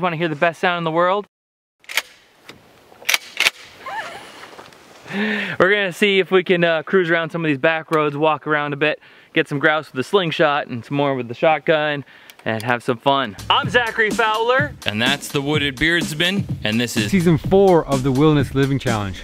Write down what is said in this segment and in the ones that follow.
Want to hear the best sound in the world? We're gonna see if we can uh, cruise around some of these back roads, walk around a bit, get some grouse with the slingshot and some more with the shotgun and have some fun. I'm Zachary Fowler. And that's the Wooded Beardsman. And this is season four of the Wilderness Living Challenge.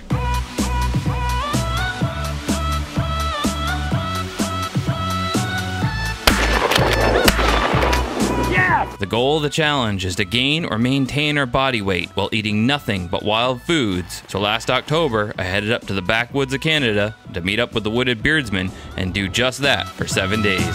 The goal of the challenge is to gain or maintain our body weight while eating nothing but wild foods. So last October, I headed up to the backwoods of Canada to meet up with the Wooded Beardsman and do just that for seven days.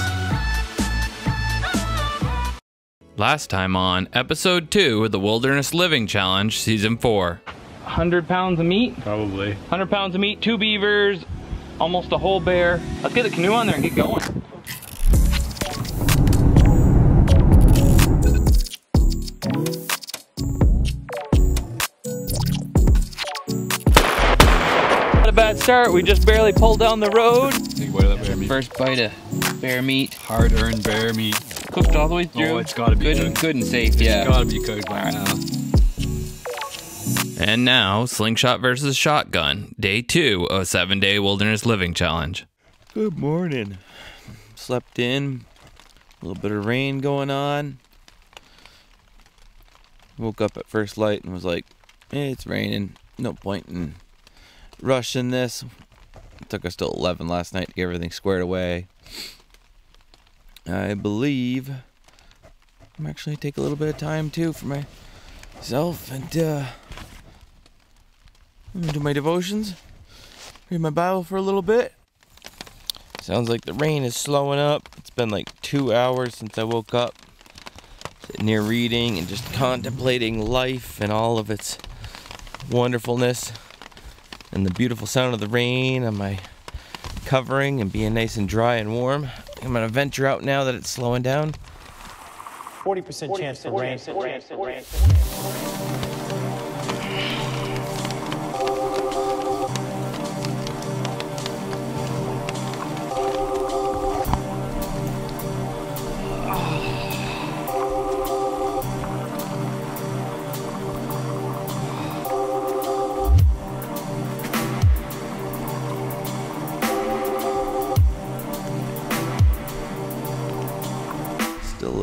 Last time on episode two of the Wilderness Living Challenge, season four. 100 pounds of meat? Probably. 100 pounds of meat, two beavers, almost a whole bear. Let's get the canoe on there and get going. Bad start. We just barely pulled down the road. Think about that bear meat. First bite of bear meat, Hard-earned bear meat. cooked all the way through. Oh, it's gotta be good good. and good and safe. Yeah. Gotta be cooked by now. And now, slingshot versus shotgun, day two of a seven day wilderness living challenge. Good morning. Slept in, a little bit of rain going on. Woke up at first light and was like, eh, it's raining. No point in rushing this. It took us till 11 last night to get everything squared away. I believe I'm actually take a little bit of time too for myself and uh, do my devotions, read my Bible for a little bit. Sounds like the rain is slowing up. It's been like two hours since I woke up. Sitting here reading and just contemplating life and all of its wonderfulness and the beautiful sound of the rain on my covering and being nice and dry and warm. I'm gonna venture out now that it's slowing down. 40% chance for rain. Still a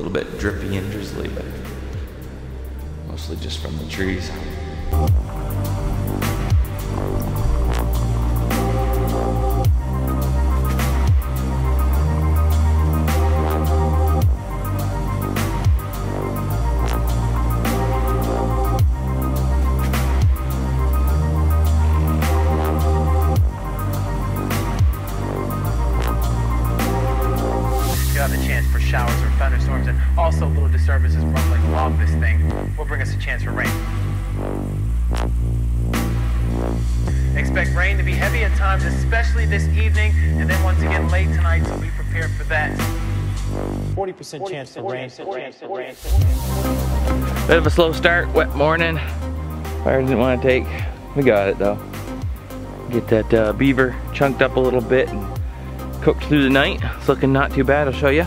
little bit drippy and drizzly, but mostly just from the trees. Be heavy at times, especially this evening, and then once again late tonight, so be prepared for that. 40% chance for rain. Bit of a slow start, wet morning. Fire didn't want to take. We got it though. Get that uh, beaver chunked up a little bit and cooked through the night. It's looking not too bad, I'll show you.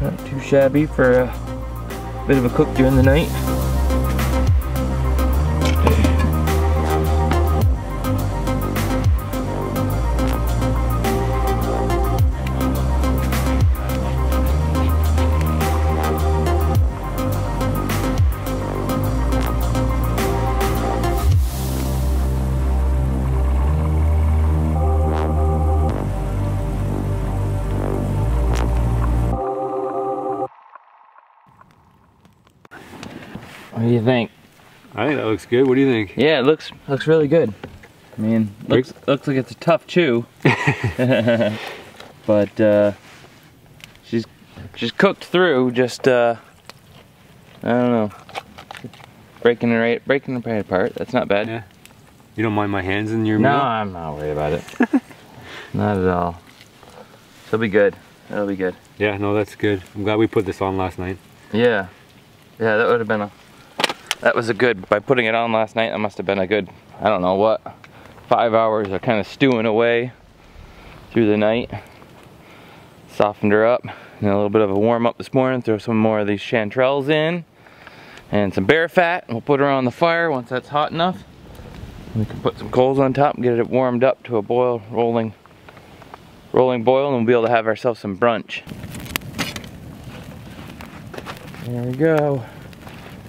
Not too shabby for a bit of a cook during the night. You think? I think that looks good. What do you think? Yeah, it looks looks really good. I mean, looks looks like it's a tough chew, but uh, she's she's cooked through. Just uh, I don't know, breaking it right, breaking right apart. That's not bad. Yeah. You don't mind my hands in your mouth? No, meal? I'm not worried about it. not at all. She'll be good. That'll be good. Yeah, no, that's good. I'm glad we put this on last night. Yeah, yeah, that would have been a. That was a good. By putting it on last night, that must have been a good. I don't know what. Five hours of kind of stewing away through the night. Softened her up. And a little bit of a warm up this morning, throw some more of these chanterelles in and some bear fat. We'll put her on the fire once that's hot enough. We can put some coals on top and get it warmed up to a boil, rolling, rolling boil, and we'll be able to have ourselves some brunch. There we go.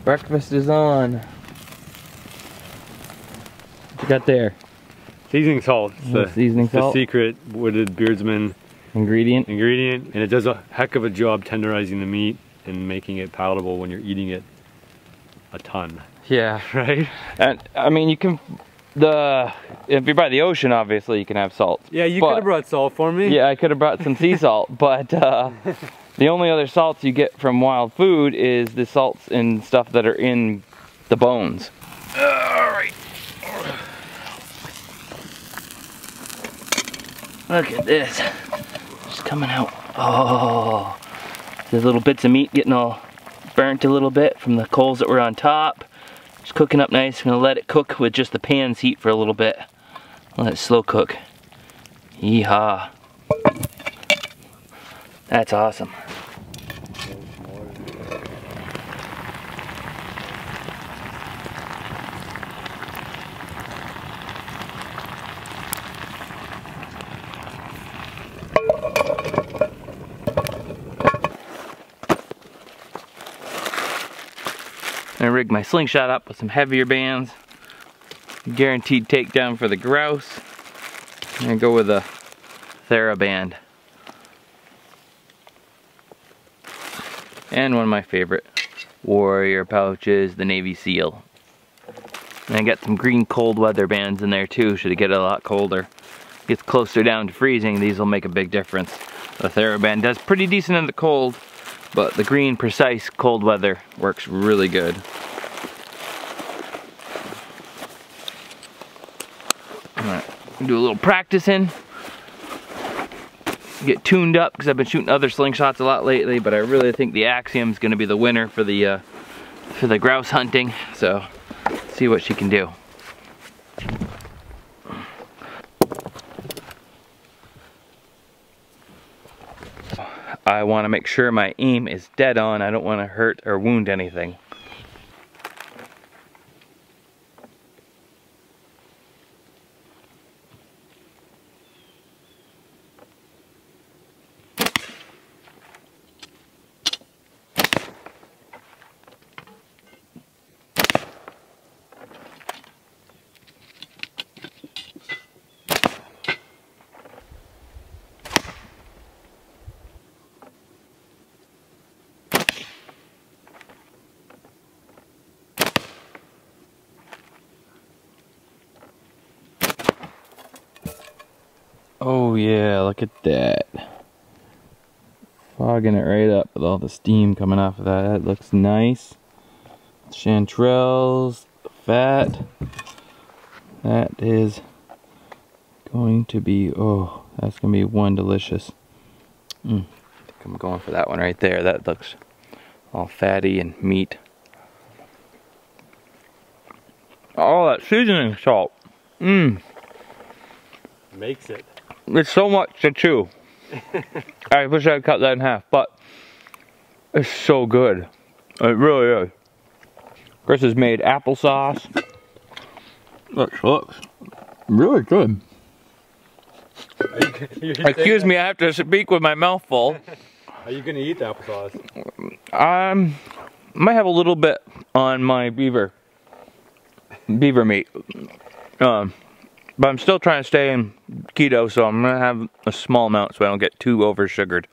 Breakfast is on. What you got there? Seasoning salt. It's Oh, seasoning the salt. secret wooded beardsman Ingredient? ingredient, and it does a heck of a job tenderizing the meat and making it palatable when you're eating it a ton, Yeah. right? And I mean, you can, the, if you're by the ocean, obviously you can have salt. Yeah, you could have brought salt for me. Yeah, I could have brought some sea salt, but uh, the only other salts you get from wild food is the salts and stuff that are in the bones. Alright. Look at this. Just coming out. Oh. There's little bits of meat getting all burnt a little bit from the coals that were on top. Just cooking up nice. I'm gonna let it cook with just the pan's heat for a little bit. Let it slow cook. Yeehaw. That's awesome. I rigged my slingshot up with some heavier bands. Guaranteed takedown for the grouse. I'm go with a TheraBand. And one of my favorite warrior pouches, the Navy SEAL. And I got some green cold weather bands in there too, should it get a lot colder. Gets closer down to freezing, these will make a big difference. The TheraBand does pretty decent in the cold, but the green precise cold weather works really good. Alright, do a little practicing. Get tuned up because I've been shooting other slingshots a lot lately, but I really think the Axiom is going to be the winner for the uh, for the grouse hunting. So, see what she can do. I want to make sure my aim is dead on. I don't want to hurt or wound anything. Oh yeah, look at that. Fogging it right up with all the steam coming off of that. That looks nice. Chanterelles, fat. That is going to be, oh, that's going to be one delicious. Mm. I think I'm going for that one right there. That looks all fatty and meat. All that seasoning salt. Mmm. Makes it. It's so much to chew. I wish I'd cut that in half, but it's so good. It really is. Chris has made applesauce. Looks, looks really good. Excuse me, I have to speak with my mouth full. Are you gonna eat the applesauce? Um, might have a little bit on my beaver, beaver meat. Um, but I'm still trying to stay in keto, so I'm gonna have a small amount so I don't get too over sugared.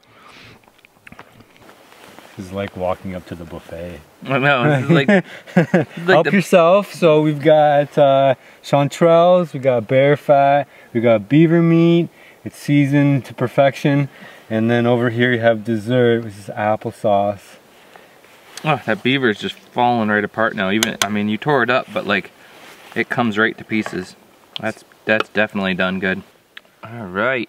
It's like walking up to the buffet. I know, like, like Help the- yourself. So we've got uh, chanterelles, we got bear fat, we got beaver meat. It's seasoned to perfection. And then over here you have dessert, which is applesauce. oh, that beaver is just falling right apart now. Even, I mean, you tore it up, but like, it comes right to pieces. That's that's definitely done good. All right.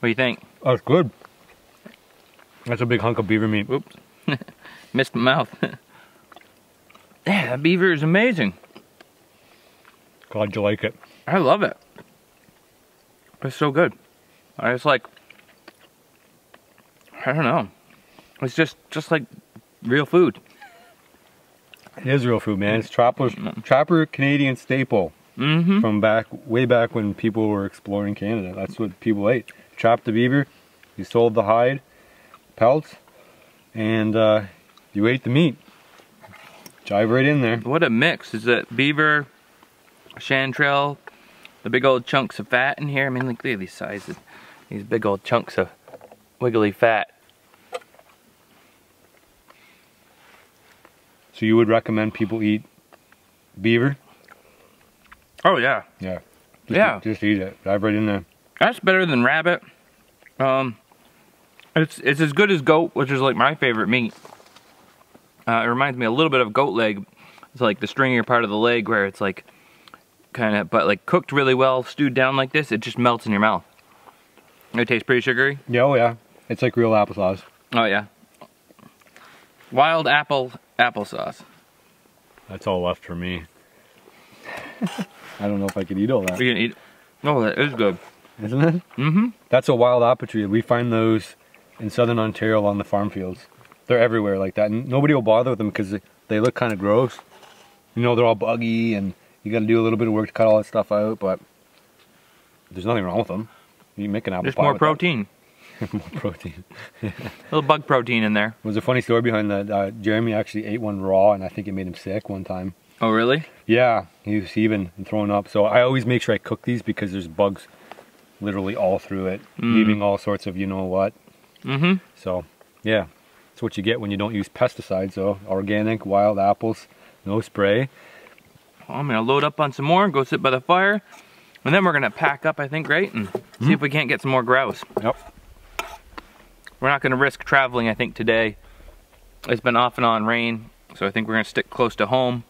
What do you think? Oh, it's good. That's a big hunk of beaver meat. Oops. Missed my mouth. yeah, that beaver is amazing. Glad you like it. I love it. It's so good. I just like, I don't know. It's just just like real food. It is real food, man. It's Trapper's, Trapper Canadian staple Mm-hmm. from back, way back when people were exploring Canada. That's what people ate. Trapped the beaver, you sold the hide, pelts, and uh, you ate the meat. Jive right in there. What a mix. Is it beaver, chanterelle, the big old chunks of fat in here? I mean, look at these sizes. These big old chunks of wiggly fat. So you would recommend people eat beaver? Oh yeah, Yeah. Just Yeah. just eat it. Dive right in there. that's better than rabbit. Um, it's it's as good as goat, which is like my favorite meat. Uh, it reminds me a little bit of goat leg. It's like the stringier part of the leg where it's like kind of, but like cooked really well, stewed down like this, it just melts in your mouth. It tastes pretty sugary. Yeah, oh yeah. It's like real applesauce. Oh yeah. Wild apple applesauce. That's all left for me. I don't know if I could eat all that. You can eat. Oh, that is good. Isn't it? Mm-hmm. That's a wild apple tree. We find those in southern Ontario along the farm fields. They're everywhere like that. And nobody will bother with them because they, they look kind of gross. You know, they're all buggy and you got to do a little bit of work to cut all that stuff out, but there's nothing wrong with them. You can make an apple Just pie more with that. more protein. A little bug protein in there. There's a funny story behind that. Uh, Jeremy actually ate one raw, and I think it made him sick one time. Oh, really? Yeah, he was heaving and throwing up. So I always make sure I cook these because there's bugs literally all through it, Mm. leaving all sorts of you know what. Mm-hmm. So yeah, that's what you get when you don't use pesticides. So organic, wild apples, no spray. I'm gonna load up on some more, and go sit by the fire, and then we're gonna pack up, I think, right? And see if we can't get some more grouse. Yep. We're not gonna risk traveling, I think, today. It's been off and on rain, so I think we're gonna stick close to home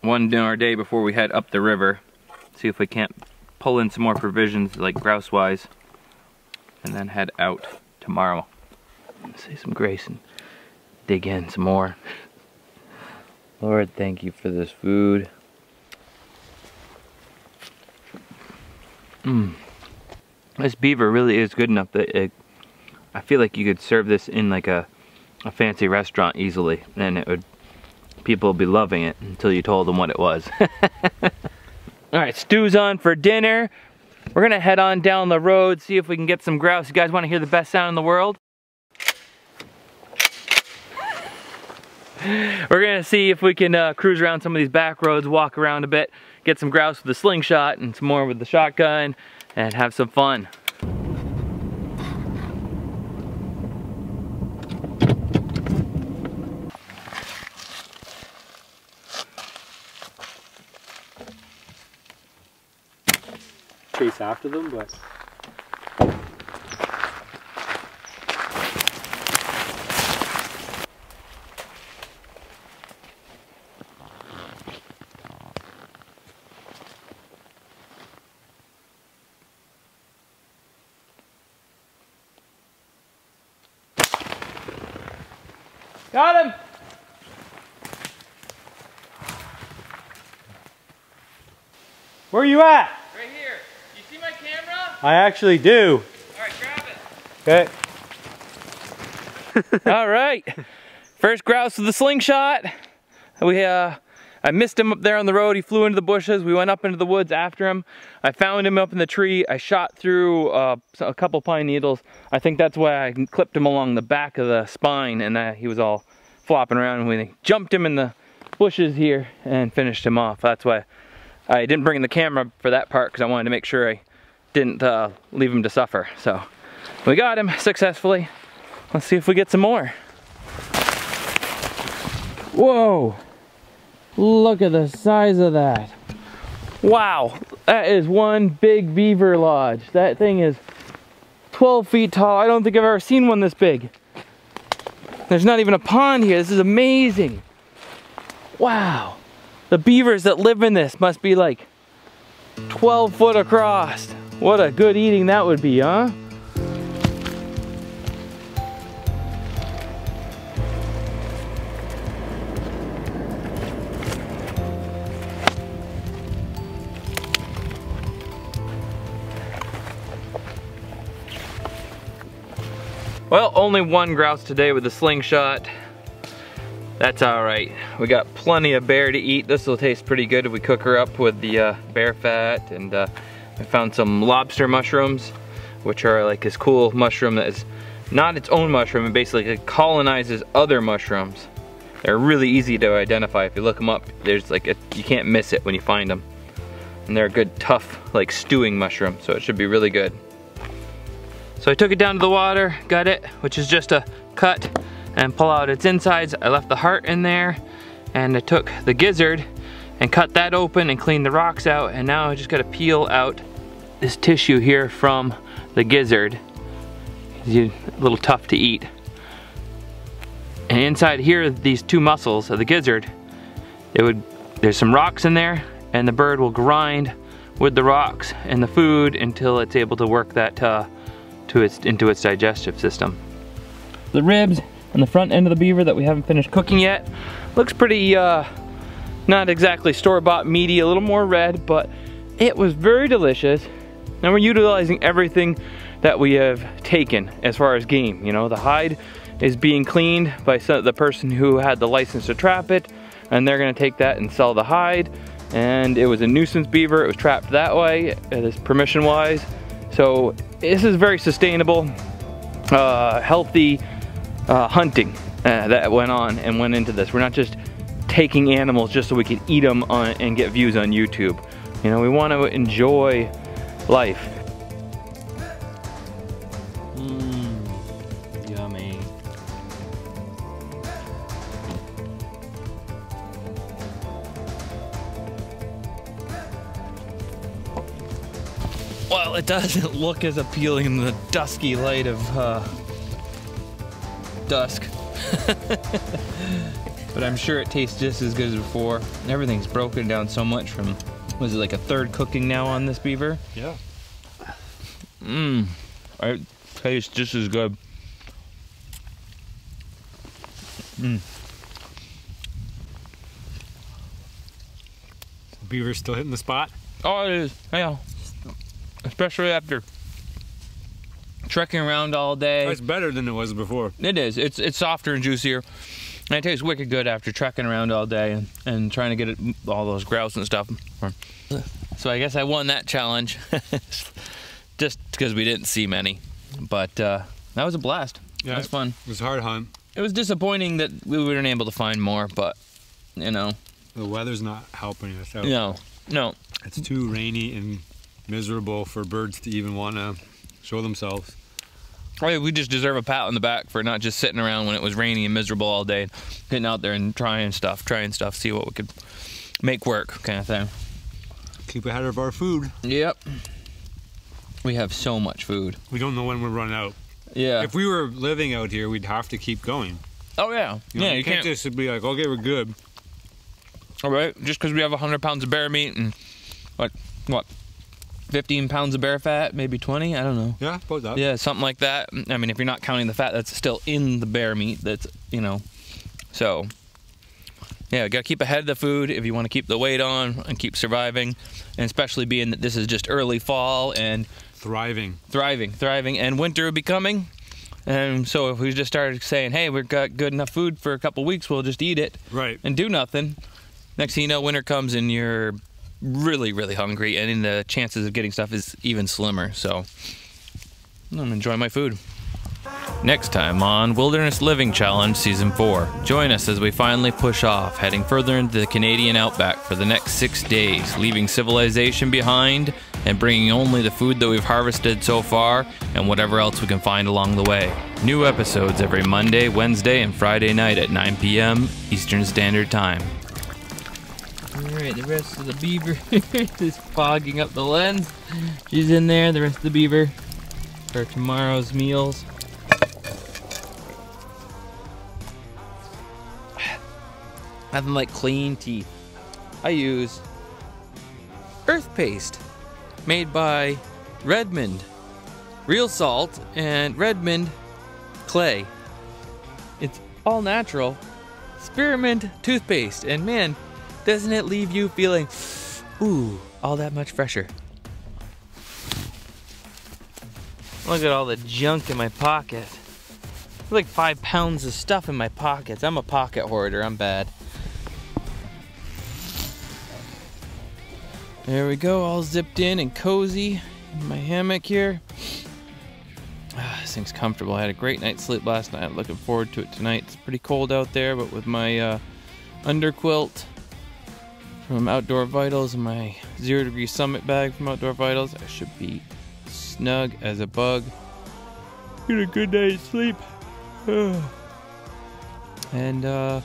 one dinner day before we head up the river. See if we can't pull in some more provisions, like grouse wise, and then head out tomorrow. Say some grace and dig in some more. Lord, thank you for this food. Mm. This beaver really is good enough that it, I feel like you could serve this in like a, a fancy restaurant easily, and it would people would be loving it until you told them what it was. All right, stew's on for dinner. We're gonna head on down the road, see if we can get some grouse. You guys want to hear the best sound in the world? We're gonna see if we can uh, cruise around some of these back roads, walk around a bit, get some grouse with the slingshot and some more with the shotgun, and have some fun. Chase after them, but Got him! where are you at? Right here. You see my camera? I actually do. All right, grab it. Okay. All right. First grouse with the slingshot. We uh I missed him up there on the road. He flew into the bushes. We went up into the woods after him. I found him up in the tree. I shot through uh, a couple pine needles. I think that's why I clipped him along the back of the spine and uh, he was all flopping around. And we jumped him in the bushes here and finished him off. That's why I didn't bring the camera for that part because I wanted to make sure I didn't uh, leave him to suffer. So we got him successfully. Let's see if we get some more. Whoa! Look at the size of that. Wow, that is one big beaver lodge. That thing is 12 feet tall. I don't think I've ever seen one this big. There's not even a pond here. This is amazing. Wow. The beavers that live in this must be like 12 foot across. What a good eating that would be, huh? Well, only one grouse today with a slingshot. That's all right. We got plenty of bear to eat. This will taste pretty good if we cook her up with the uh, bear fat and uh, I found some lobster mushrooms, which are like this cool mushroom that is not its own mushroom. It basically colonizes other mushrooms. They're really easy to identify. If you look them up, there's like a, you can't miss it when you find them. And they're a good tough like stewing mushroom, so it should be really good. So I took it down to the water, got it, which is just a cut and pull out its insides. I left the heart in there and I took the gizzard and cut that open and clean the rocks out and now I just gotta peel out this tissue here from the gizzard. It's a little tough to eat. And inside here, these two muscles of the gizzard, it would, there's some rocks in there and the bird will grind with the rocks and the food until it's able to work that uh, to its, into its digestive system. The ribs and the front end of the beaver that we haven't finished cooking yet looks pretty, uh, not exactly store-bought meaty, a little more red, but it was very delicious. And we're utilizing everything that we have taken as far as game. You know, the hide is being cleaned by the person who had the license to trap it, and they're gonna take that and sell the hide. And it was a nuisance beaver, it was trapped that way, it is permission-wise. So this is very sustainable, uh, healthy uh, hunting uh, that went on and went into this. We're not just taking animals just so we can eat them on, and get views on YouTube. You know, we want to enjoy life. Mmm, yummy. Well, it doesn't look as appealing in the dusky light of uh, dusk. but I'm sure it tastes just as good as before. Everything's broken down so much from, was it like a third cooking now on this beaver? Yeah. Mmm, it tastes just as good. Mmm. Beaver's still hitting the spot. Oh, it is. Yeah. Especially after trekking around all day. It's better than it was before. It is. It's it's softer and juicier. And it tastes wicked good after trekking around all day and, and trying to get it, all those grouse and stuff. So I guess I won that challenge. Just because we didn't see many. But uh, that was a blast. Yeah, that was fun. It was a hard hunt. It was disappointing that we weren't able to find more, but you know. The weather's not helping us out. No, no. It's too rainy and miserable for birds to even want to show themselves. Oh, right, we just deserve a pat on the back for not just sitting around when it was rainy and miserable all day, getting out there and trying stuff, trying stuff, see what we could make work, kind of thing. Keep ahead of our food. Yep. We have so much food. We don't know when we'll run out. Yeah. If we were living out here, we'd have to keep going. oh yeah. You know, yeah, you, you can't, can't. just be like, okay, we're good. All right, just because we have hundred pounds of bear meat and what, what, fifteen pounds of bear fat, maybe twenty. I don't know. Yeah, about that. Yeah, something like that. I mean, if you're not counting the fat that's still in the bear meat, that's, you know, so. Yeah, gotta keep ahead of the food if you want to keep the weight on and keep surviving, and especially being that this is just early fall and Thriving. thriving, thriving, and winter will be coming. And so if we just started saying, "Hey, we've got good enough food for a couple weeks, we'll just eat it Right. and do nothing," next thing you know, winter comes and you're really, really hungry, and the chances of getting stuff is even slimmer. So I'm gonna enjoy my food. Next time on Wilderness Living Challenge Season 4. Join us as we finally push off, heading further into the Canadian outback for the next six days, leaving civilization behind and bringing only the food that we've harvested so far and whatever else we can find along the way. New episodes every Monday, Wednesday, and Friday night at 9 p.m. Eastern Standard Time. Alright, the rest of the beaver is fogging up the lens. She's in there, the rest of the beaver for tomorrow's meals. Nothing like clean teeth. I use earth paste made by Redmond real salt and Redmond clay. It's all natural spearmint toothpaste and man, doesn't it leave you feeling ooh, all that much fresher. Look at all the junk in my pocket. like five pounds of stuff in my pockets. I'm a pocket hoarder, I'm bad. There we go, all zipped in and cozy in my hammock here. Ah, this thing's comfortable. I had a great night's sleep last night. Looking forward to it tonight. It's pretty cold out there, but with my uh, underquilt from Outdoor Vitals my zero degree summit bag from Outdoor Vitals, I should be snug as a bug. Get a good night's sleep. and uh,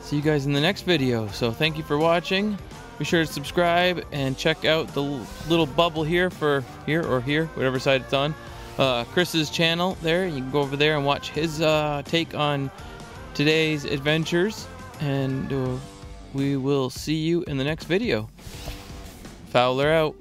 see you guys in the next video. So thank you for watching. Be sure to subscribe and check out the little bubble here for here or here, whatever side it's on. Uh, Chris's channel there. You can go over there and watch his uh, take on today's adventures. And uh, we will see you in the next video. Fowler out.